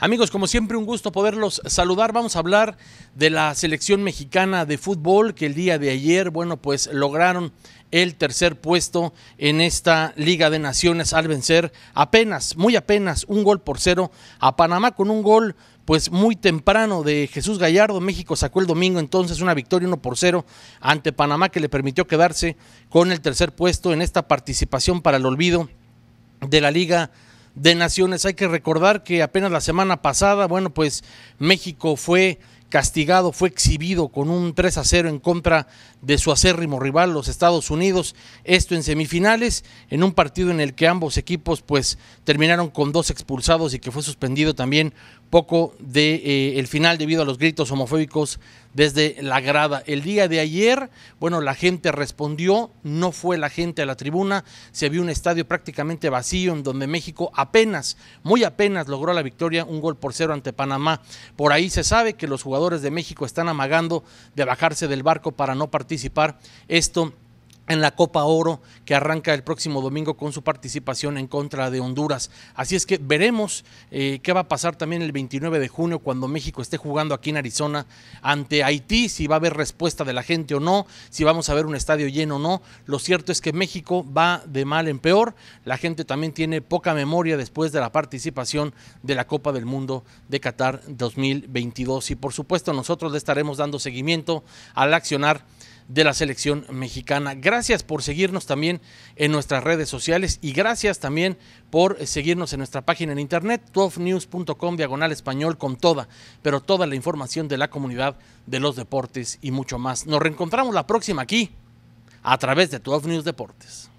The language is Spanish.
Amigos, como siempre, un gusto poderlos saludar. Vamos a hablar de la selección mexicana de fútbol que el día de ayer, bueno, pues lograron el tercer puesto en esta Liga de Naciones al vencer apenas, muy apenas, un gol por cero a Panamá con un gol pues muy temprano de Jesús Gallardo. México sacó el domingo entonces una victoria 1 por 0 ante Panamá que le permitió quedarse con el tercer puesto en esta participación para el olvido de la Liga de Naciones. Hay que recordar que apenas la semana pasada, bueno, pues México fue castigado, fue exhibido con un 3 a 0 en contra de su acérrimo rival, los Estados Unidos. Esto en semifinales, en un partido en el que ambos equipos pues terminaron con dos expulsados y que fue suspendido también poco de eh, el final debido a los gritos homofóbicos desde la grada. El día de ayer, bueno, la gente respondió, no fue la gente a la tribuna, se vio un estadio prácticamente vacío en donde México apenas, muy apenas logró la victoria, un gol por cero ante Panamá. Por ahí se sabe que los jugadores de México están amagando de bajarse del barco para no participar. Esto en la Copa Oro que arranca el próximo domingo con su participación en contra de Honduras. Así es que veremos eh, qué va a pasar también el 29 de junio cuando México esté jugando aquí en Arizona ante Haití, si va a haber respuesta de la gente o no, si vamos a ver un estadio lleno o no. Lo cierto es que México va de mal en peor, la gente también tiene poca memoria después de la participación de la Copa del Mundo de Qatar 2022 y por supuesto nosotros le estaremos dando seguimiento al accionar de la selección mexicana. Gracias por seguirnos también en nuestras redes sociales y gracias también por seguirnos en nuestra página en internet, 12news.com diagonal español con toda, pero toda la información de la comunidad de los deportes y mucho más. Nos reencontramos la próxima aquí a través de 12 News Deportes.